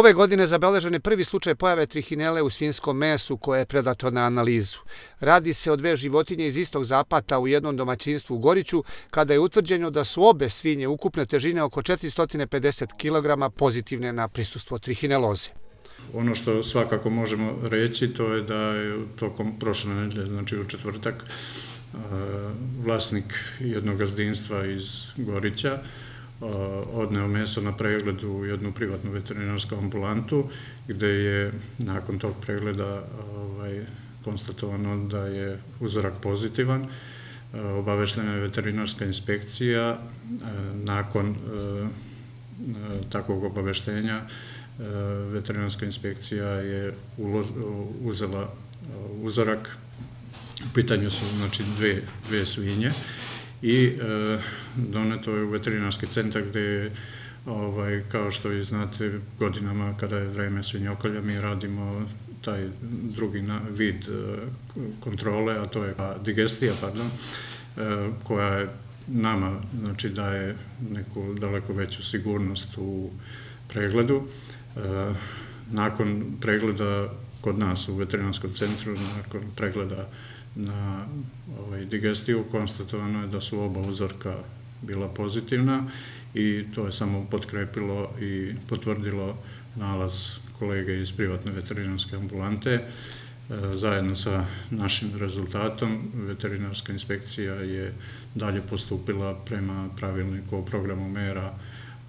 Ove godine zabeležen je prvi slučaj pojave trihinele u svinskom mesu koje je predato na analizu. Radi se o dve životinje iz istog zapata u jednom domaćinstvu u Goriću, kada je utvrđeno da su obe svinje ukupne težine oko 450 kg pozitivne na prisustvo trihineloze. Ono što svakako možemo reći to je da je tokom prošle nedelje, znači u četvrtak, vlasnik jednog gazdinstva iz Gorića odneo meso na pregled u jednu privatnu veterinarsku ambulantu, gde je nakon tog pregleda ovaj, konstatovano da je uzorak pozitivan. Obaveštena je veterinarska inspekcija. Nakon takvog obaveštenja veterinarska inspekcija je uzela uzorak. U pitanju su znači, dve, dve svinje i e, doneto je u veterinarski centar gde ovaj, kao što i znate godinama kada je vreme svinjokolja mi radimo taj drugi vid e, kontrole, a to je digestija, pardon, e, koja je nama znači, daje neku daleko veću sigurnost u pregledu. Nakon pregleda kod nas u veterinarskom centru, nakon pregleda na ovaj, digestiju konstatovano je da su oba uzorka bila pozitivna i to je samo potkrepilo i potvrdilo nalaz kolege iz privatne veterinarske ambulante. E, zajedno sa našim rezultatom veterinarska inspekcija je dalje postupila prema pravilniku o programu mera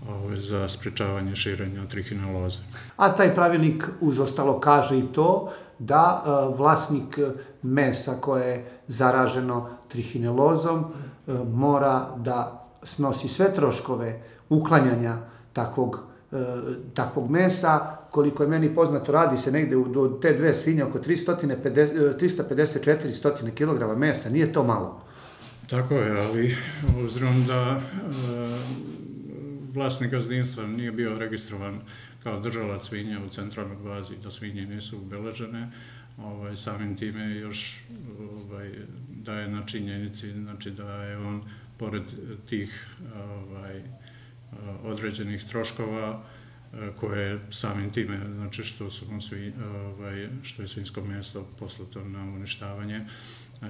ovaj, za sprečavanje širenja trihinaloze. A taj pravilnik uz ostalo kaže i to da e, vlasnik mesa koje je zaraženo trihinelozom e, mora da snosi sve troškove uklanjanja takvog, e, takvog mesa. Koliko je meni poznato, radi se negde do te dve svinje oko 350-400 kg mesa. Nije to malo. Tako je, ali obzirom da vlasnik gazdinstva nije bio registrovan kao držalac svinja u centralnoj bazi, da svinje nisu ubeležene, ovaj, samim time još ovaj, daje na činjenici znači da je on pored tih ovaj, određenih troškova koje samim time, znači što su svi, ovaj, što je svinsko mesto poslato na uništavanje,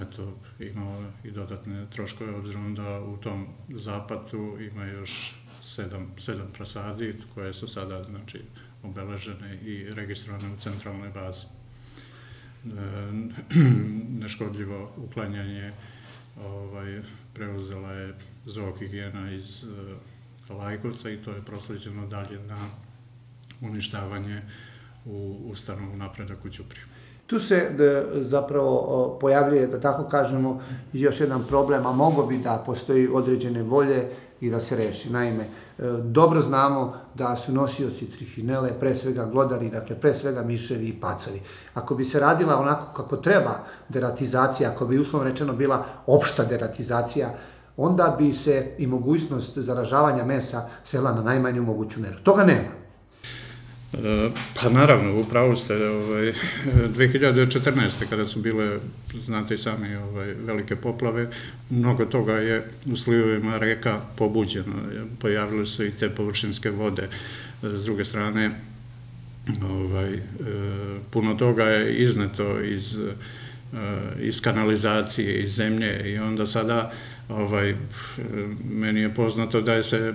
eto, imao i dodatne troškove, obzirom da u tom zapatu ima još sedam, sedam prasadi koje su sada znači, obeležene i registrovane u centralnoj bazi. E, neškodljivo uklanjanje ovaj, preuzela je zookigijena iz e, Lajkovca i to je prosleđeno dalje na uništavanje u ustanovu napredak u Ćupriju. Tu se da, zapravo pojavljuje, da tako kažemo, još jedan problem, a mogo bi da postoji određene volje i da se reši. Naime, e, dobro znamo da su nosioci trihinele pre svega glodari, dakle pre svega miševi i pacovi. Ako bi se radila onako kako treba deratizacija, ako bi uslovno rečeno bila opšta deratizacija, onda bi se i mogućnost zaražavanja mesa svela na najmanju moguću meru. Toga nema. Pa naravno, upravo ste, ovaj, 2014. kada su bile, znate i sami, ovaj, velike poplave, mnogo toga je u slivovima reka pobuđeno, pojavile su i te površinske vode. S druge strane, ovaj, puno toga je izneto iz, iz kanalizacije, iz zemlje i onda sada ovaj, meni je poznato da je se e,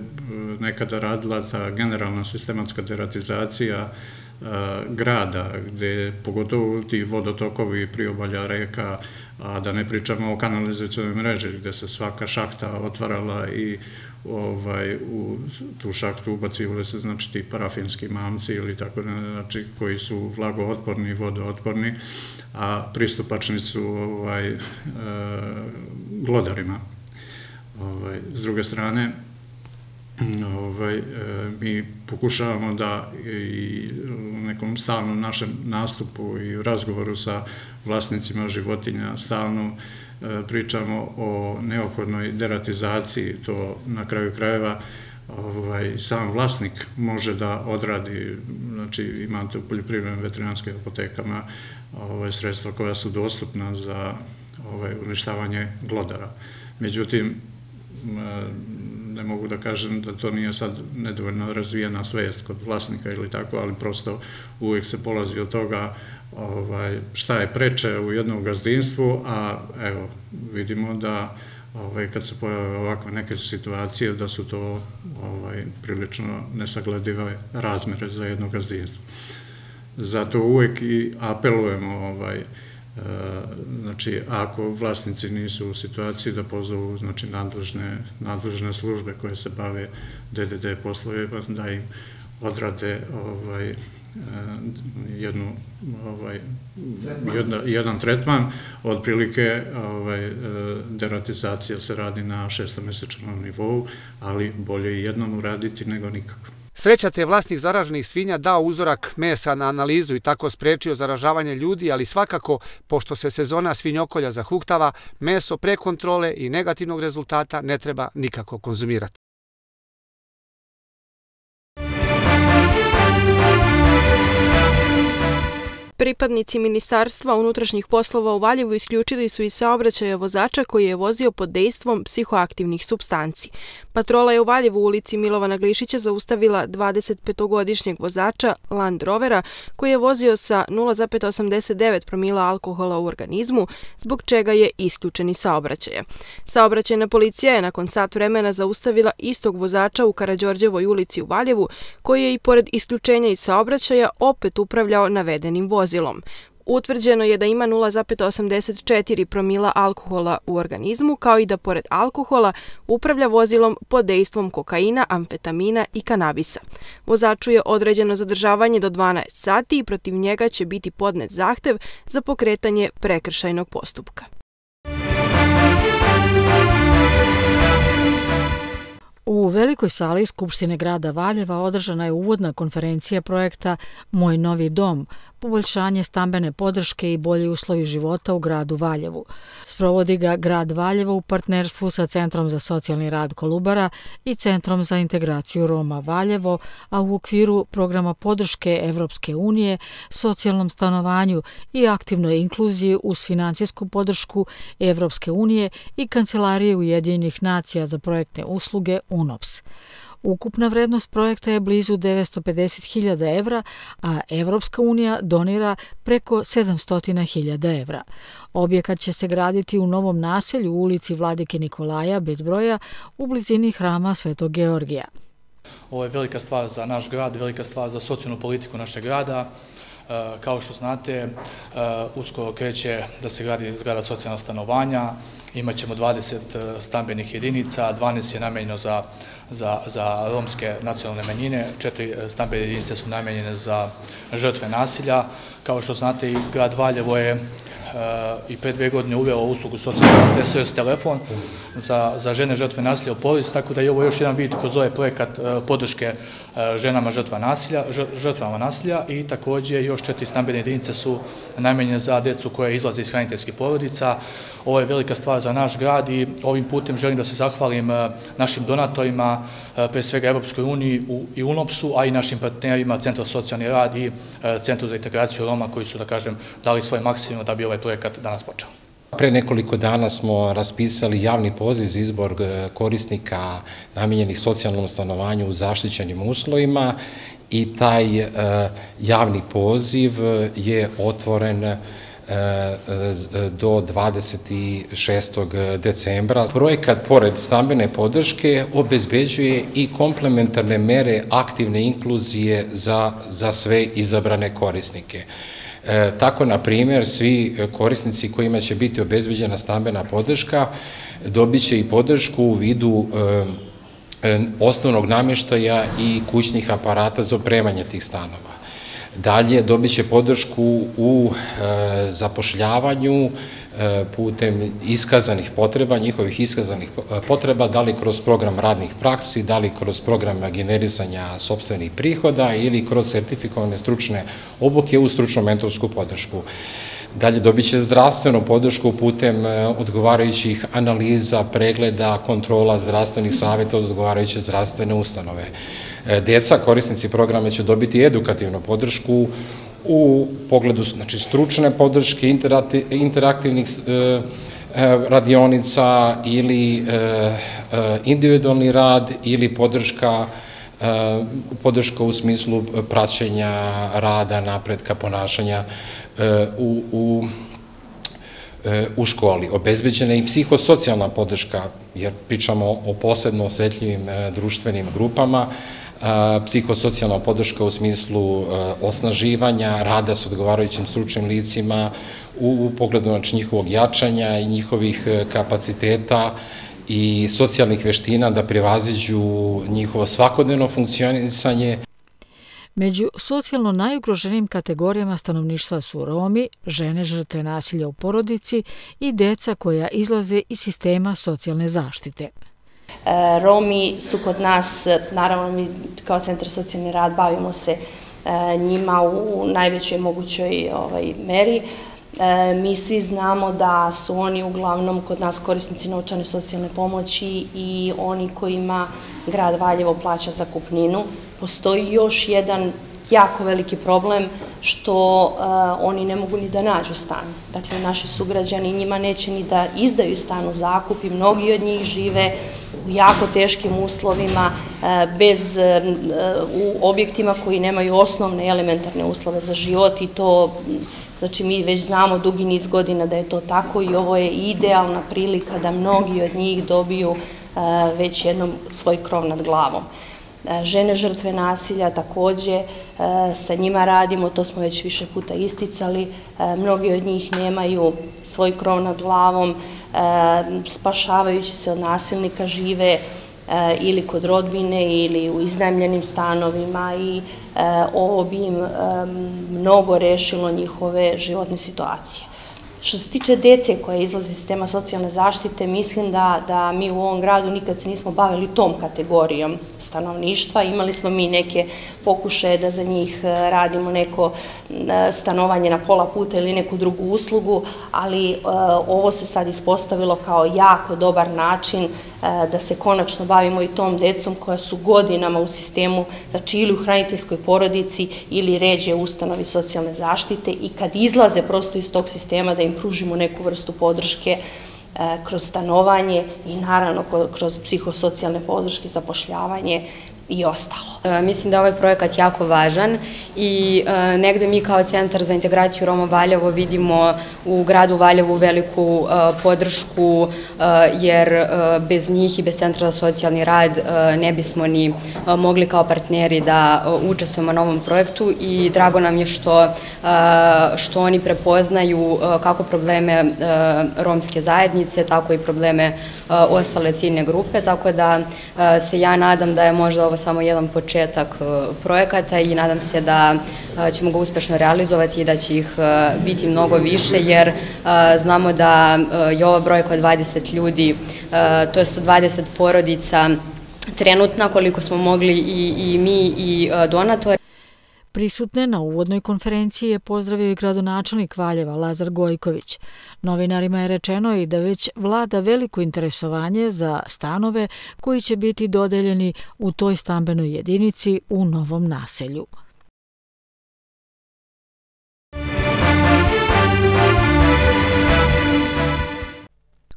nekada radila ta generalna sistematska deratizacija e, grada, gde pogotovo ti vodotokovi priobalja reka, a da ne pričamo o kanalizacijalnoj mreži, gde se svaka šahta otvarala i ovaj, u tu šahtu ubacivali se znači ti parafinski mamci ili tako ne, znači koji su vlagootporni vodootporni, a pristupačni su ovaj, e, glodarima. Ovaj, s druge strane, ovaj, e, mi pokušavamo da i u nekom stalnom našem nastupu i u razgovoru sa vlasnicima životinja stalno e, pričamo o neophodnoj deratizaciji, to na kraju krajeva ovaj, sam vlasnik može da odradi, znači imate u poljoprivrednim veterinarskim apotekama ovaj, sredstva koja su dostupna za ovaj, uništavanje glodara. Međutim, ne mogu da kažem da to nije sad nedovoljno razvijena svest kod vlasnika ili tako, ali prosto uvijek se polazi od toga ovaj, šta je preče u jednom gazdinstvu, a evo, vidimo da ovaj, kad se pojave ovakve neke situacije, da su to ovaj, prilično nesagledive razmere za jedno gazdinstvo. Zato uvek i apelujemo ovaj, znači, ako vlasnici nisu u situaciji da pozovu znači, nadležne, nadležne službe koje se bave DDD poslovima, da im odrade ovaj, e, jednu, ovaj, jedna, jedan tretman, otprilike ovaj, e, deratizacija se radi na šestomesečnom nivou, ali bolje i jednom uraditi nego nikako. Sreća te je vlasnik zaraženih svinja dao uzorak mesa na analizu i tako sprečio zaražavanje ljudi, ali svakako, pošto se sezona svinjokolja zahuktava, meso pre kontrole i negativnog rezultata ne treba nikako konzumirati. Pripadnici Ministarstva unutrašnjih poslova u Valjevu isključili su i saobraćaja vozača koji je vozio pod dejstvom psihoaktivnih substanci. Patrola je u Valjevu ulici Milovana Glišića zaustavila 25-godišnjeg vozača Land Rovera koji je vozio sa 0,89 promila alkohola u organizmu, zbog čega je isključeni saobraćaja. Saobraćajna policija je nakon sat vremena zaustavila istog vozača u Karadžorđevoj ulici u Valjevu, koji je i pored isključenja iz saobraćaja opet upravljao navedenim vozilom. Utvrđeno je da ima 0,84 promila alkohola u organizmu, kao i da pored alkohola upravlja vozilom pod dejstvom kokaina, amfetamina i kanabisa. Vozaču je određeno zadržavanje do 12 sati i protiv njega će biti podnet zahtev za pokretanje prekršajnog postupka. U velikoj sali Skupštine grada Valjeva održana je uvodna konferencija projekta Moj novi dom, poboljšanje stambene podrške i bolji uslovi života u gradu Valjevu. Sprovodi ga grad Valjevo u partnerstvu sa Centrom za socijalni rad Kolubara i Centrom za integraciju Roma Valjevo, a u okviru programa podrške Evropske unije, socijalnom stanovanju i aktivnoj inkluziji uz financijsku podršku Evropske unije i Kancelarije Ujedinjenih nacija za projektne usluge UNOPS. Ukupna vrednost projekta je blizu 950.000 evra, a Evropska unija donira preko 700.000 evra. Objekat će se graditi u novom naselju u ulici Vladike Nikolaja bez broja u blizini hrama Svetog Georgija. Ovo je velika stvar za naš grad, velika stvar za socijalnu politiku našeg grada. E, kao što znate, e, uskoro kreće da se gradi zgrada socijalna stanovanja, imaćemo 20 e, stambenih jedinica, 12 je namenjeno za, za, za romske nacionalne manjine, četiri stambene jedinice su namenjene za žrtve nasilja. Kao što znate, i grad Valjevo je i pre dve godine uveo uslugu socijalnog SOS telefon za, za žene žrtve nasilja u porodici, tako da je ovo još jedan vid kroz ovaj projekat e, podrške e, ženama žrtva nasilja, žrtvama nasilja i takođe još četiri stambene jedinice su namenjene za decu koje izlaze iz hraniteljskih porodica. Ovo je velika stvar za naš grad i ovim putem želim da se zahvalim e, našim donatorima, pre svega Evropskoj uniji i UNOPS-u, a i našim partnerima Centra socijalni rad i Centru za integraciju Roma koji su, da kažem, dali svoj maksimum da bi ovaj projekat danas počeo. Pre nekoliko dana smo raspisali javni poziv za izbor e, korisnika namenjenih socijalnom stanovanju u zaštićenim uslovima i taj e, javni poziv je otvoren e, do 26. decembra. Projekat, pored stambene podrške, obezbeđuje i komplementarne mere aktivne inkluzije za, za sve izabrane korisnike. E, tako, na primjer, svi korisnici kojima će biti obezbeđena stambena podrška dobit će i podršku u vidu e, e, osnovnog namještaja i kućnih aparata za opremanje tih stanova. Dalje dobit će podršku u e, zapošljavanju e, putem iskazanih potreba, njihovih iskazanih e, potreba, da li kroz program radnih praksi, da li kroz program generisanja sobstvenih prihoda ili kroz sertifikovane stručne obuke u stručnu mentorsku podršku. Dalje dobit će zdravstvenu podršku putem odgovarajućih analiza, pregleda, kontrola zdravstvenih savjeta od odgovarajuće zdravstvene ustanove. E, deca, korisnici programa će dobiti edukativnu podršku u pogledu znači, stručne podrške, interaktivnih e, e, radionica ili individualni rad ili podrška podrška u smislu praćenja rada, napretka, ponašanja u, u u školi. Obezbeđena je i psihosocijalna podrška, jer pričamo o posebno osetljivim društvenim grupama, psihosocijalna podrška u smislu osnaživanja, rada s odgovarajućim stručnim licima u, pogledu znači, njihovog jačanja i njihovih kapaciteta i socijalnih veština da prevaziđu njihovo svakodnevno funkcionisanje. Među socijalno najugroženim kategorijama stanovništva su Romi, žene žrtve nasilja u porodici i deca koja izlaze iz sistema socijalne zaštite. E, Romi su kod nas, naravno mi kao Centar socijalni rad bavimo se e, njima u najvećoj mogućoj ovaj, meri. E, mi svi znamo da su oni uglavnom kod nas korisnici novčane socijalne pomoći i oni kojima grad Valjevo plaća za kupninu. Postoji još jedan jako veliki problem što uh, oni ne mogu ni da nađu stan. Dakle, naši sugrađani njima neće ni da izdaju stan u zakup i mnogi od njih žive u jako teškim uslovima, uh, bez, uh, u objektima koji nemaju osnovne elementarne uslove za život i to, znači mi već znamo dugi niz godina da je to tako i ovo je idealna prilika da mnogi od njih dobiju već jednom svoj krov nad glavom. E, žene žrtve nasilja takođe e, sa njima radimo, to smo već više puta isticali, e, mnogi od njih nemaju svoj krov nad glavom, spašavajući se od nasilnika žive ili kod rodbine ili u iznajmljenim stanovima i ovo bi im mnogo rešilo njihove životne situacije. Što se tiče dece koja izlazi iz sistema socijalne zaštite, mislim da, da mi u ovom gradu nikad se nismo bavili tom kategorijom stanovništva. Imali smo mi neke pokušaje da za njih e, radimo neko e, stanovanje na pola puta ili neku drugu uslugu, ali e, ovo se sad ispostavilo kao jako dobar način da se konačno bavimo i tom decom koja su godinama u sistemu, znači ili u hraniteljskoj porodici ili ređe ustanovi socijalne zaštite i kad izlaze prosto iz tog sistema da im pružimo neku vrstu podrške kroz stanovanje i naravno kroz psihosocijalne podrške, zapošljavanje i ostalo. E, mislim da je ovaj projekat jako važan i e, negde mi kao Centar za integraciju Roma Valjevo vidimo u gradu Valjevu veliku e, podršku jer bez njih i bez Centra za socijalni rad ne bismo ni mogli kao partneri da učestvujemo na ovom projektu i drago nam je što, što oni prepoznaju kako probleme romske zajednice, tako i probleme ostale ciljne grupe, tako da se ja nadam da je možda ovo ovo samo jedan početak e, projekata i nadam se da e, ćemo ga uspešno realizovati i da će ih e, biti mnogo više, jer znamo da je ova brojka od 20 ljudi, to je 120 porodica trenutna, koliko smo mogli i, i mi i donatori. Prisutne na uvodnoj konferenciji je pozdravio i gradonačelnik Valjeva Lazar Gojković. Novinarima je rečeno i da već vlada veliko interesovanje za stanove koji će biti dodeljeni u toj stambenoj jedinici u novom naselju.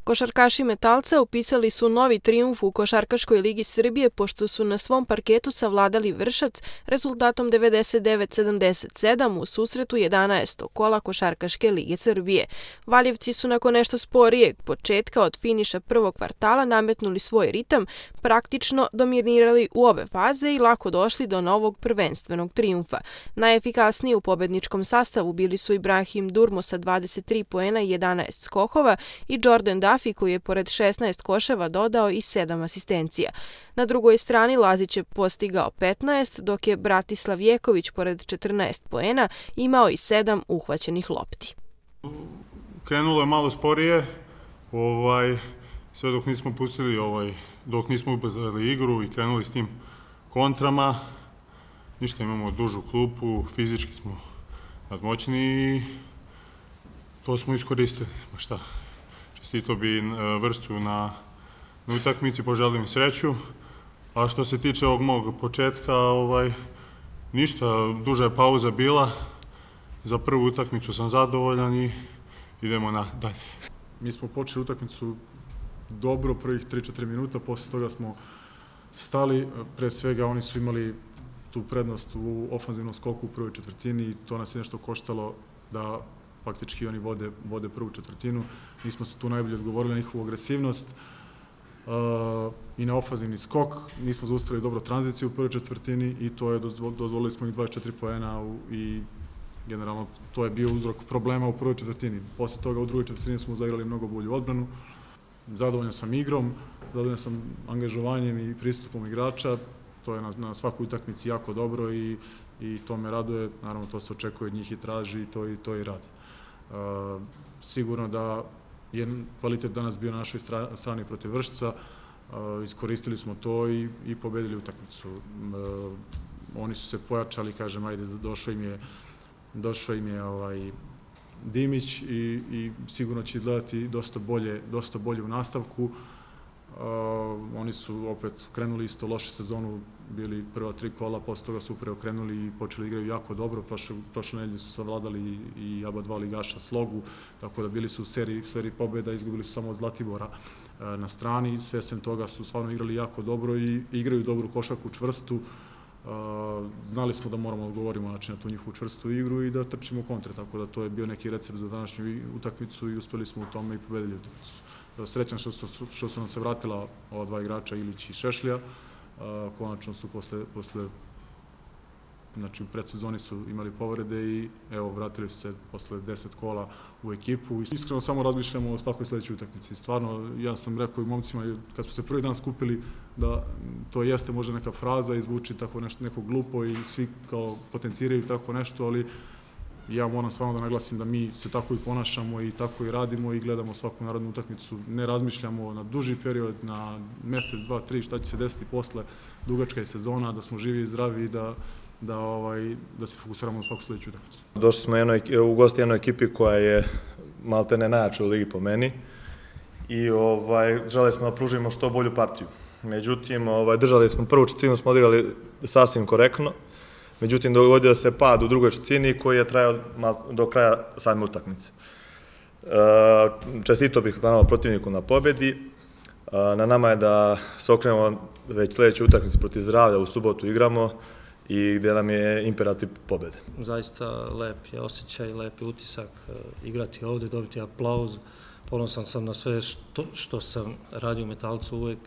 Košarkaši Metalca upisali su novi trijumf u Košarkaškoj ligi Srbije pošto su na svom parketu savladali Vršac rezultatom 99-77 u susretu 11. kola Košarkaške lige Srbije. Valjevci su nakon nešto sporijeg početka od finiša prvog kvartala nametnuli svoj ritam, praktično dominirali u obe faze i lako došli do novog prvenstvenog trijumfa. Najefikasniji u pobedničkom sastavu bili su Ibrahim Durmo sa 23 poena i 11 skokova i Jordan Duff Rafi koji je pored 16 koševa dodao i 7 asistencija. Na drugoj strani Lazić je postigao 15, dok je Bratislav Jeković pored 14 poena imao i 7 uhvaćenih lopti. Krenulo je malo sporije, ovaj, sve dok nismo pustili, ovaj, dok nismo ubazali igru i krenuli s tim kontrama. Ništa, imamo dužu klupu, fizički smo nadmoćni i to smo iskoristili. Ma šta, čestito bi e, vrstu na, utakmici, poželim sreću. A što se tiče ovog mog početka, ovaj, ništa, duža je pauza bila. Za prvu utakmicu sam zadovoljan i idemo na dalje. Mi smo počeli utakmicu dobro prvih 3-4 minuta, posle toga smo stali, pre svega oni su imali tu prednost u ofanzivnom skoku u prvoj četvrtini i to nas je nešto koštalo da faktički oni vode, vode prvu četvrtinu. Mi smo se tu najbolje odgovorili na njihovu agresivnost uh, i na ofanzivni skok. Nismo zaustavili dobro tranziciju u prvoj četvrtini i to je dozvolili smo ih 24 poena i generalno to je bio uzrok problema u prvoj četvrtini. Posle toga u drugoj četvrtini smo zaigrali mnogo bolju odbranu. Zadovoljan sam igrom, zadovoljan sam angažovanjem i pristupom igrača. To je na, na svakoj utakmici jako dobro i, i to me raduje. Naravno, to se očekuje od njih i traži i to i, to i radi. Uh, sigurno da je kvalitet danas bio na našoj strani protiv Vršca, uh, iskoristili smo to i, i pobedili utakmicu. Uh, oni su se pojačali, kažem, ajde, došao im je došao im je ovaj, Dimić i, i sigurno će izgledati dosta bolje, dosta bolje u nastavku. Uh, oni su opet krenuli isto loše sezonu, bili prva tri kola, posle toga su preokrenuli i počeli igraju jako dobro. Prošle, prošle nedelje su savladali i, ABA dva ligaša slogu, tako da bili su u seriji, seriji pobjeda, izgubili su samo od Zlatibora uh, na strani. Sve sem toga su stvarno igrali jako dobro i igraju dobru košarku čvrstu. Uh, znali smo da moramo da odgovorimo znači, na tu njihovu čvrstu igru i da trčimo kontre, tako da to je bio neki recept za današnju utakmicu i uspeli smo u tome i pobedili utakmicu. Srećan što su, što su nam se vratila ova dva igrača, Ilić i Šešlja, konačno su posle, posle znači u predsezoni su imali povrede i evo vratili su se posle 10 kola u ekipu. Iskreno samo razmišljamo o svakoj sledećoj utakmici. Stvarno, ja sam rekao i momcima kad su se prvi dan skupili da to jeste možda neka fraza i zvuči tako nešto neko glupo i svi kao potenciraju tako nešto, ali ja moram stvarno da naglasim da mi se tako i ponašamo i tako i radimo i gledamo svaku narodnu utakmicu. Ne razmišljamo na duži period, na mesec, dva, tri, šta će se desiti posle, dugačka je sezona, da smo živi i zdravi i da da, ovaj, da se fokusiramo na svaku sledeću utakmicu. Došli smo jednoj, u gosti jednoj ekipi koja je malte ne najjača u ligi po meni i ovaj, želeli smo da pružimo što bolju partiju. Međutim, ovaj, držali smo prvu četvrtinu, smo odigrali sasvim korektno, međutim dogodio se pad u drugoj četvrtini koji je trajao do kraja same utakmice. E, čestito bih naravno protivniku na pobedi. E, na nama je da se okrenemo već sledeću utakmicu protiv zdravlja, u subotu igramo, i gde nam je imperativ pobede. Zaista lep je osjećaj, lep je utisak e, igrati ovde, dobiti aplauz. Ponosan sam na sve što, što sam radio u Metalcu uvek.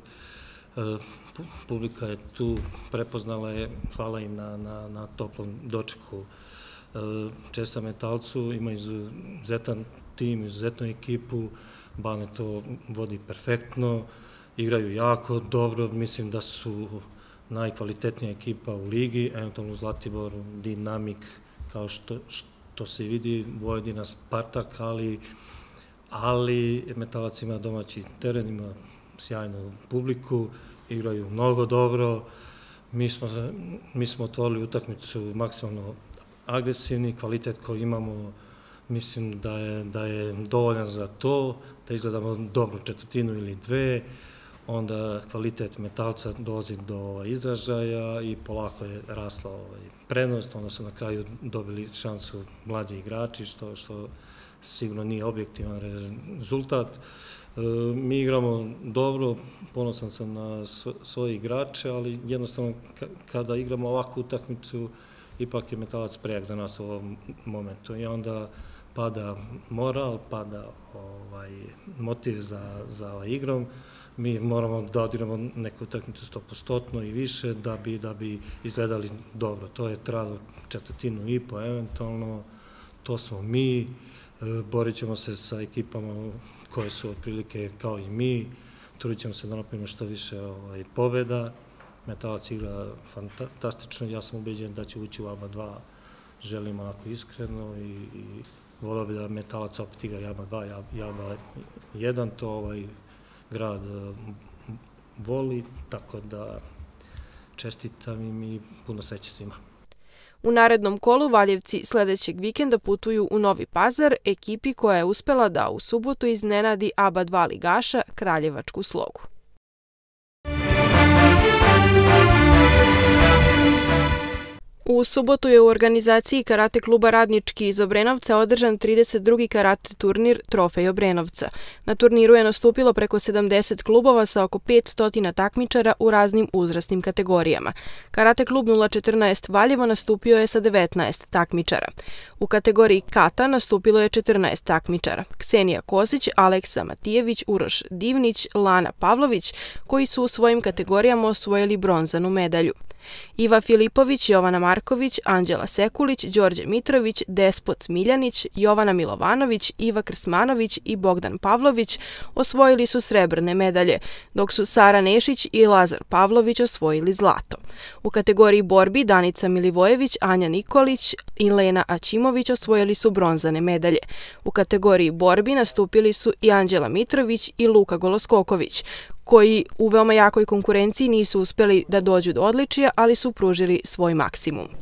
Publika je tu, prepoznala je, hvala im na, na, na toplom dočeku. E, česta Metalcu, ima izuzetan tim, izuzetnu ekipu, Bane to vodi perfektno, igraju jako dobro, mislim da su najkvalitetnija ekipa u ligi, eventualno Zlatibor, Dinamik, kao što, što se vidi, Vojvodina, Spartak, ali, ali Metalac ima domaći teren, ima sjajnu publiku, igraju mnogo dobro, mi smo, mi smo otvorili utakmicu maksimalno agresivni, kvalitet koji imamo mislim da je, da je dovoljan za to, da izgledamo dobro četvrtinu ili dve, onda kvalitet metalca dolazi do ovaj, izražaja i polako je rasla ovaj, prednost, onda su na kraju dobili šansu mlađi igrači, što, što sigurno nije objektivan rezultat. E, mi igramo dobro, ponosan sam na svoje igrače, ali jednostavno kada igramo ovakvu utakmicu, ipak je metalac prejak za nas u ovom momentu. I onda pada moral, pada ovaj, motiv za, za ovaj igrom. Mi moramo da odigramo neku utakmicu stopostotno i više da bi, da bi izgledali dobro. To je trajalo četvrtinu i po eventualno, to smo mi, e, borit ćemo se sa ekipama koje su otprilike kao i mi, trudit ćemo se da napravimo što više ovaj, pobeda, Metalac igra fantastično, ja sam ubeđen da će ući u ABA 2, želim onako iskreno i, i volio bi da Metalac opet igra Jaba 2, Jaba 1, to ovaj, grad e, voli, tako da čestitam im i puno sreće svima. U narednom kolu Valjevci sledećeg vikenda putuju u Novi Pazar, ekipi koja je uspela da u subotu iznenadi ABA 2 ligaša Kraljevačku slogu. U subotu je u organizaciji Karate kluba Radnički iz Obrenovca održan 32. karate turnir Trofej Obrenovca. Na turniru je nastupilo preko 70 klubova sa oko 500 takmičara u raznim uzrastnim kategorijama. Karate klub 014 Valjevo nastupio je sa 19 takmičara. U kategoriji kata nastupilo je 14 takmičara. Ksenija Kosić, Aleksa Matijević, Uroš Divnić, Lana Pavlović, koji su u svojim kategorijama osvojili bronzanu medalju. Iva Filipović, Jovana Marković, Anđela Sekulić, Đorđe Mitrović, Despot Smiljanić, Jovana Milovanović, Iva Krsmanović i Bogdan Pavlović osvojili su srebrne medalje, dok su Sara Nešić i Lazar Pavlović osvojili zlato. U kategoriji borbi Danica Milivojević, Anja Nikolić i Lena Ačimović osvojili su bronzane medalje. U kategoriji borbi nastupili su i Anđela Mitrović i Luka Goloskoković koji u veoma jakoj konkurenciji nisu uspeli da dođu do odličija, ali su pružili svoj maksimum.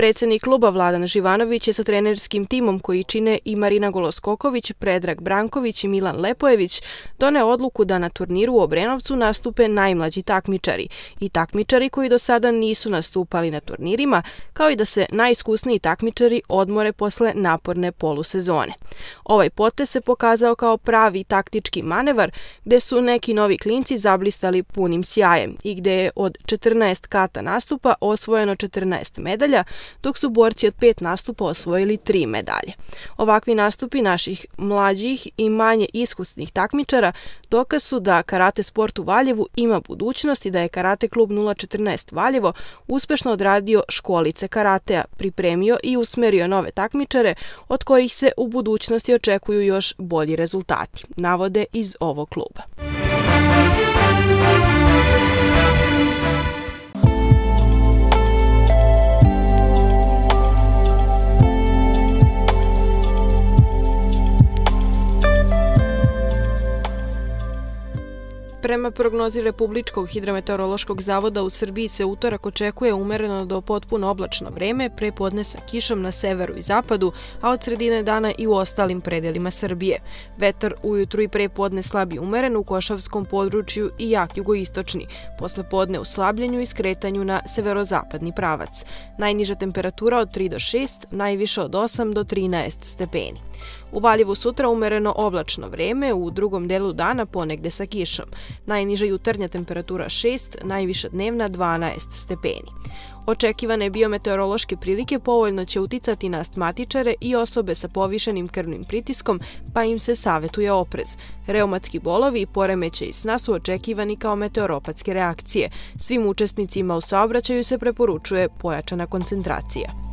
Predsednik kluba Vladan Živanović je sa trenerskim timom koji čine i Marina Goloskoković, Predrag Branković i Milan Lepojević doneo odluku da na turniru u Obrenovcu nastupe najmlađi takmičari i takmičari koji do sada nisu nastupali na turnirima, kao i da se najiskusniji takmičari odmore posle naporne polusezone. Ovaj potez se pokazao kao pravi taktički manevar gde su neki novi klinci zablistali punim sjajem i gde je od 14 kata nastupa osvojeno 14 medalja, dok su borci od pet nastupa osvojili tri medalje. Ovakvi nastupi naših mlađih i manje iskusnih takmičara dokaz su da karate sport u Valjevu ima budućnost i da je Karate klub 014 Valjevo uspešno odradio školice karatea, pripremio i usmerio nove takmičare od kojih se u budućnosti očekuju još bolji rezultati, navode iz ovog kluba. Prema prognozi Republičkog hidrometeorološkog zavoda u Srbiji se utorak očekuje umereno do potpuno oblačno vreme, pre podne sa kišom na severu i zapadu, a od sredine dana i u ostalim predelima Srbije. Vetar ujutru i pre podne slab i umeren u Košavskom području i jak jugoistočni, posle podne u slabljenju i skretanju na severozapadni pravac. Najniža temperatura od 3 do 6, najviša od 8 do 13 stepeni. U Valjevu sutra umereno oblačno vreme, u drugom delu dana ponegde sa kišom. Najniža jutarnja temperatura 6, najviša dnevna 12 stepeni. Očekivane biometeorološke prilike povoljno će uticati na astmatičare i osobe sa povišenim krvnim pritiskom, pa im se savetuje oprez. Reumatski bolovi i poremeće sna su očekivani kao meteoropatske reakcije. Svim učesnicima u saobraćaju se preporučuje pojačana koncentracija.